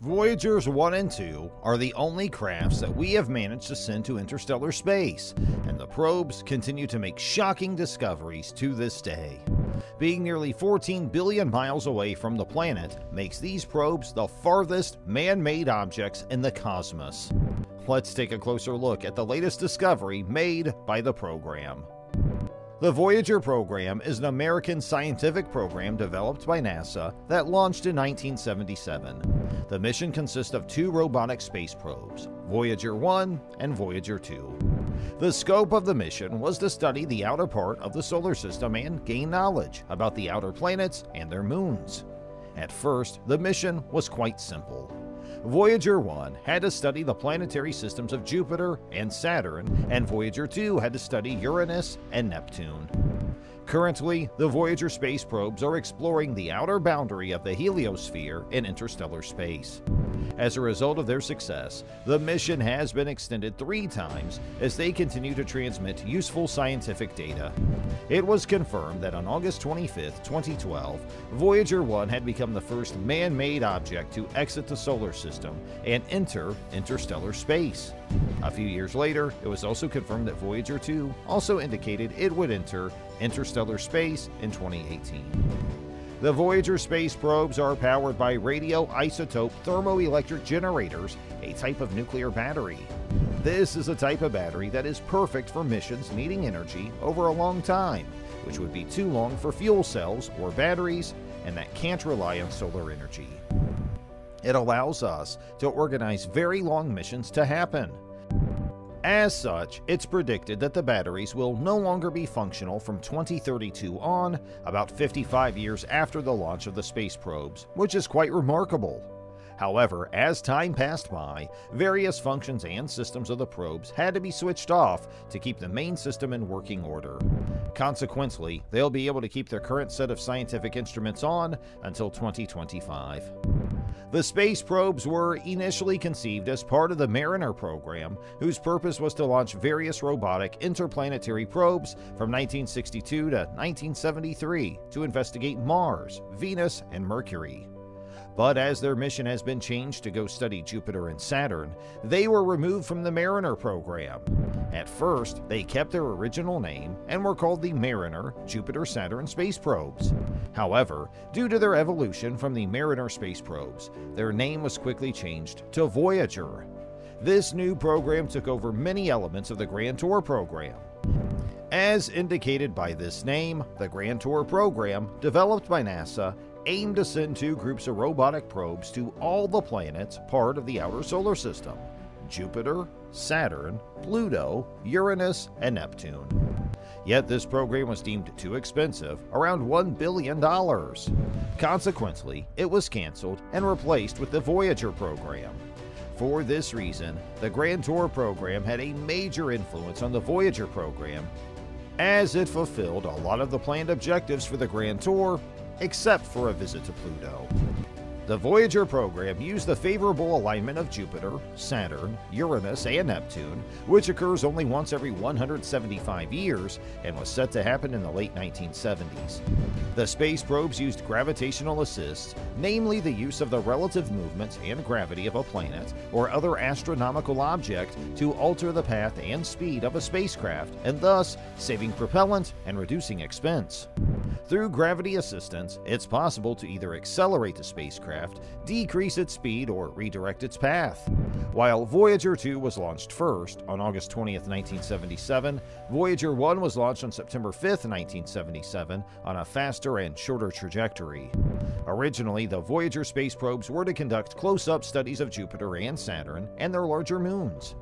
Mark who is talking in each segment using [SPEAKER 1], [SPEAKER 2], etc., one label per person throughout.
[SPEAKER 1] Voyagers 1 and 2 are the only crafts that we have managed to send to interstellar space, and the probes continue to make shocking discoveries to this day. Being nearly 14 billion miles away from the planet makes these probes the farthest man made objects in the cosmos. Let's take a closer look at the latest discovery made by the program. The Voyager program is an American scientific program developed by NASA that launched in 1977. The mission consists of two robotic space probes, Voyager 1 and Voyager 2. The scope of the mission was to study the outer part of the solar system and gain knowledge about the outer planets and their moons. At first, the mission was quite simple. Voyager 1 had to study the planetary systems of Jupiter and Saturn, and Voyager 2 had to study Uranus and Neptune. Currently, the Voyager space probes are exploring the outer boundary of the heliosphere in interstellar space. As a result of their success, the mission has been extended three times as they continue to transmit useful scientific data. It was confirmed that on August 25, 2012, Voyager 1 had become the first man made object to exit the solar system and enter interstellar space. A few years later, it was also confirmed that Voyager 2 also indicated it would enter interstellar space in 2018. The Voyager space probes are powered by radioisotope thermoelectric generators, a type of nuclear battery. This is a type of battery that is perfect for missions needing energy over a long time, which would be too long for fuel cells or batteries, and that can't rely on solar energy. It allows us to organize very long missions to happen. As such, it's predicted that the batteries will no longer be functional from 2032 on, about 55 years after the launch of the space probes, which is quite remarkable. However, as time passed by, various functions and systems of the probes had to be switched off to keep the main system in working order. Consequently, they'll be able to keep their current set of scientific instruments on until 2025. The space probes were initially conceived as part of the Mariner program, whose purpose was to launch various robotic interplanetary probes from 1962 to 1973 to investigate Mars, Venus, and Mercury. But as their mission has been changed to go study Jupiter and Saturn, they were removed from the Mariner program. At first, they kept their original name and were called the Mariner Jupiter Saturn space probes. However, due to their evolution from the Mariner space probes, their name was quickly changed to Voyager. This new program took over many elements of the Grand Tour program. As indicated by this name, the Grand Tour program, developed by NASA, aimed to send two groups of robotic probes to all the planets part of the outer solar system Jupiter, Saturn, Pluto, Uranus, and Neptune. Yet this program was deemed too expensive, around $1 billion. Consequently, it was canceled and replaced with the Voyager program. For this reason, the Grand Tour program had a major influence on the Voyager program, as it fulfilled a lot of the planned objectives for the Grand Tour except for a visit to Pluto. The Voyager program used the favorable alignment of Jupiter, Saturn, Uranus, and Neptune, which occurs only once every 175 years and was set to happen in the late 1970s. The space probes used gravitational assists, namely the use of the relative movement and gravity of a planet or other astronomical object, to alter the path and speed of a spacecraft and thus saving propellant and reducing expense. Through gravity assistance, it's possible to either accelerate the spacecraft, decrease its speed, or redirect its path. While Voyager 2 was launched first, on August 20, 1977, Voyager 1 was launched on September 5, 1977, on a faster and shorter trajectory. Originally, the Voyager space probes were to conduct close up studies of Jupiter and Saturn and their larger moons.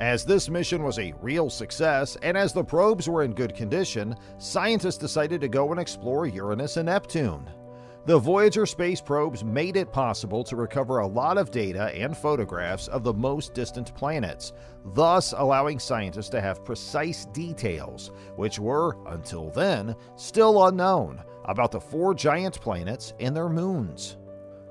[SPEAKER 1] As this mission was a real success, and as the probes were in good condition, scientists decided to go and explore Uranus and Neptune. The Voyager space probes made it possible to recover a lot of data and photographs of the most distant planets, thus allowing scientists to have precise details, which were, until then, still unknown, about the four giant planets and their moons.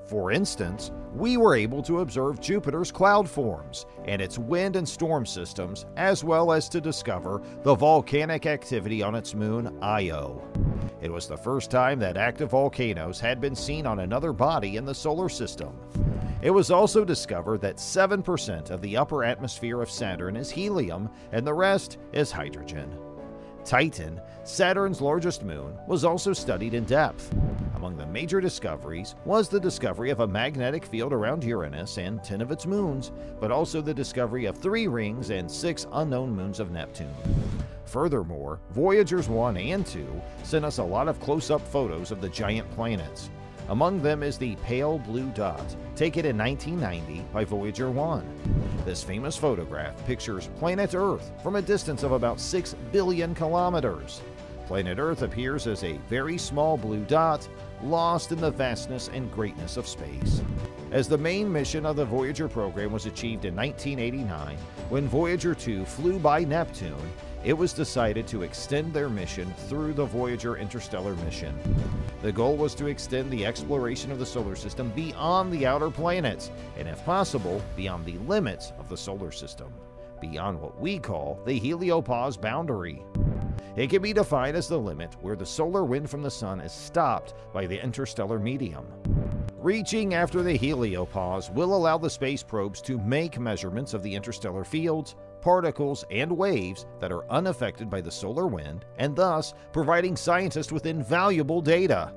[SPEAKER 1] For instance, we were able to observe Jupiter's cloud forms and its wind and storm systems, as well as to discover the volcanic activity on its moon, Io. It was the first time that active volcanoes had been seen on another body in the solar system. It was also discovered that 7% of the upper atmosphere of Saturn is helium and the rest is hydrogen. Titan, Saturn's largest moon, was also studied in depth. Among the major discoveries was the discovery of a magnetic field around Uranus and 10 of its moons, but also the discovery of three rings and six unknown moons of Neptune. Furthermore, Voyagers 1 and 2 sent us a lot of close up photos of the giant planets. Among them is the pale blue dot, taken in 1990 by Voyager 1. This famous photograph pictures planet Earth from a distance of about 6 billion kilometers. Planet Earth appears as a very small blue dot, lost in the vastness and greatness of space. As the main mission of the Voyager program was achieved in 1989, when Voyager 2 flew by Neptune, it was decided to extend their mission through the Voyager interstellar mission. The goal was to extend the exploration of the solar system beyond the outer planets, and if possible, beyond the limits of the solar system, beyond what we call the heliopause boundary. It can be defined as the limit where the solar wind from the Sun is stopped by the interstellar medium. Reaching after the heliopause will allow the space probes to make measurements of the interstellar fields, particles, and waves that are unaffected by the solar wind, and thus providing scientists with invaluable data.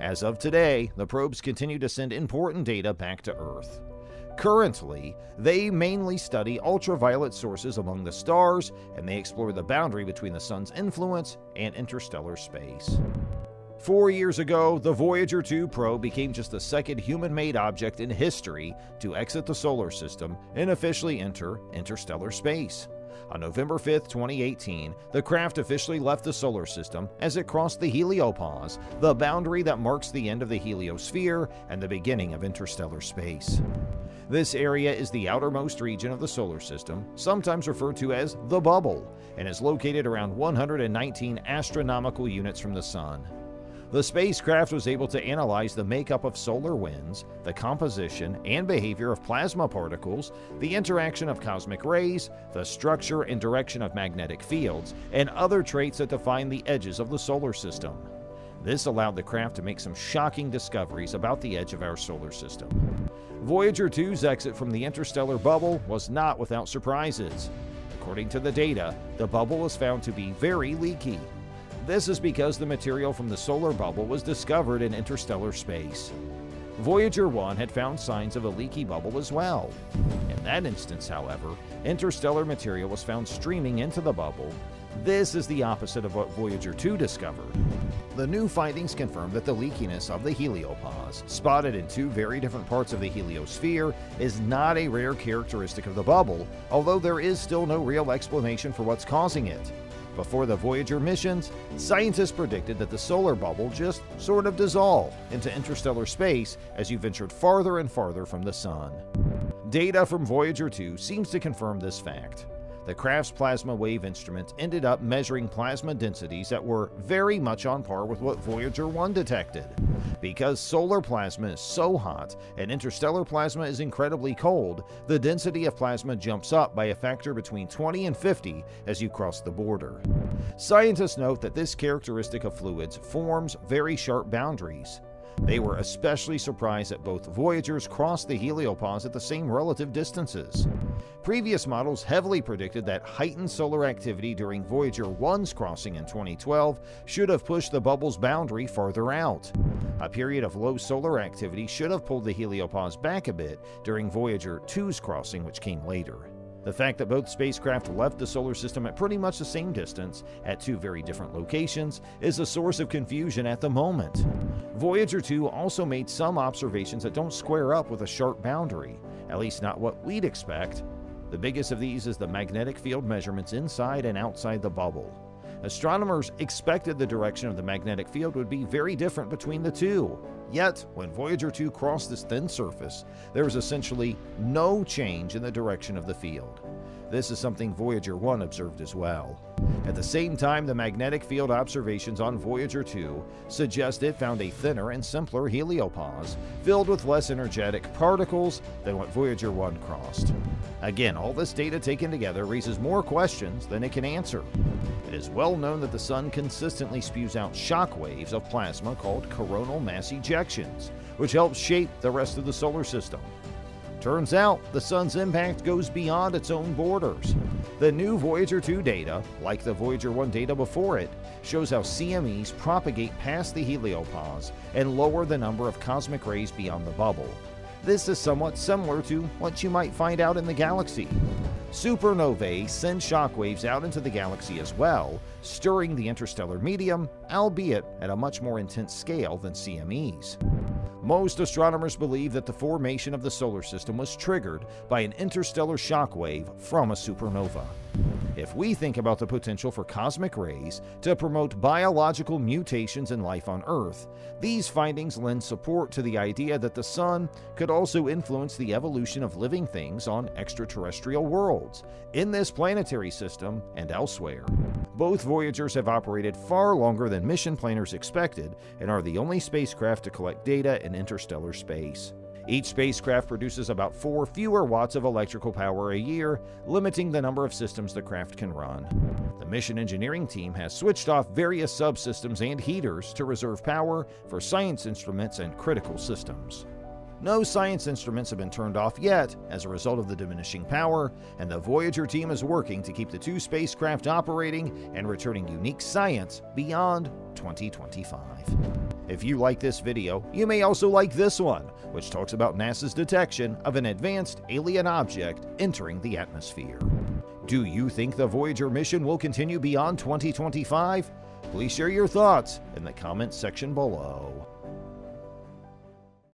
[SPEAKER 1] As of today, the probes continue to send important data back to Earth. Currently, they mainly study ultraviolet sources among the stars, and they explore the boundary between the Sun's influence and interstellar space. Four years ago, the Voyager 2 probe became just the second human made object in history to exit the solar system and officially enter interstellar space. On November 5, 2018, the craft officially left the solar system as it crossed the heliopause, the boundary that marks the end of the heliosphere and the beginning of interstellar space. This area is the outermost region of the solar system, sometimes referred to as the bubble, and is located around 119 astronomical units from the Sun. The spacecraft was able to analyze the makeup of solar winds, the composition and behavior of plasma particles, the interaction of cosmic rays, the structure and direction of magnetic fields, and other traits that define the edges of the solar system. This allowed the craft to make some shocking discoveries about the edge of our solar system. Voyager 2's exit from the interstellar bubble was not without surprises. According to the data, the bubble was found to be very leaky, this is because the material from the solar bubble was discovered in interstellar space. Voyager 1 had found signs of a leaky bubble as well. In that instance, however, interstellar material was found streaming into the bubble. This is the opposite of what Voyager 2 discovered. The new findings confirm that the leakiness of the heliopause, spotted in two very different parts of the heliosphere, is not a rare characteristic of the bubble, although there is still no real explanation for what's causing it. Before the Voyager missions, scientists predicted that the solar bubble just sort of dissolved into interstellar space as you ventured farther and farther from the Sun. Data from Voyager 2 seems to confirm this fact the craft's plasma wave instrument ended up measuring plasma densities that were very much on par with what Voyager 1 detected. Because solar plasma is so hot and interstellar plasma is incredibly cold, the density of plasma jumps up by a factor between 20 and 50 as you cross the border. Scientists note that this characteristic of fluids forms very sharp boundaries. They were especially surprised that both Voyagers crossed the heliopause at the same relative distances. Previous models heavily predicted that heightened solar activity during Voyager 1's crossing in 2012 should have pushed the bubble's boundary farther out. A period of low solar activity should have pulled the heliopause back a bit during Voyager 2's crossing, which came later. The fact that both spacecraft left the solar system at pretty much the same distance, at two very different locations, is a source of confusion at the moment. Voyager 2 also made some observations that don't square up with a sharp boundary, at least not what we'd expect. The biggest of these is the magnetic field measurements inside and outside the bubble. Astronomers expected the direction of the magnetic field would be very different between the two. Yet, when Voyager 2 crossed this thin surface, there was essentially no change in the direction of the field. This is something Voyager 1 observed as well. At the same time, the magnetic field observations on Voyager 2 suggest it found a thinner and simpler heliopause, filled with less energetic particles than what Voyager 1 crossed. Again, all this data taken together raises more questions than it can answer. It is well known that the Sun consistently spews out shock waves of plasma called coronal mass ejections, which helps shape the rest of the solar system. Turns out, the sun's impact goes beyond its own borders. The new Voyager 2 data, like the Voyager 1 data before it, shows how CMEs propagate past the heliopause and lower the number of cosmic rays beyond the bubble. This is somewhat similar to what you might find out in the galaxy. Supernovae send shockwaves out into the galaxy as well, stirring the interstellar medium, albeit at a much more intense scale than CMEs. Most astronomers believe that the formation of the solar system was triggered by an interstellar shockwave from a supernova. If we think about the potential for cosmic rays to promote biological mutations in life on Earth, these findings lend support to the idea that the Sun could also influence the evolution of living things on extraterrestrial worlds, in this planetary system and elsewhere. Both Voyagers have operated far longer than mission planners expected and are the only spacecraft to collect data in interstellar space. Each spacecraft produces about 4 fewer watts of electrical power a year, limiting the number of systems the craft can run. The mission engineering team has switched off various subsystems and heaters to reserve power for science instruments and critical systems. No science instruments have been turned off yet as a result of the diminishing power, and the Voyager team is working to keep the two spacecraft operating and returning unique science beyond 2025. If you like this video, you may also like this one, which talks about NASA's detection of an advanced alien object entering the atmosphere. Do you think the Voyager mission will continue beyond 2025? Please share your thoughts in the comments section below.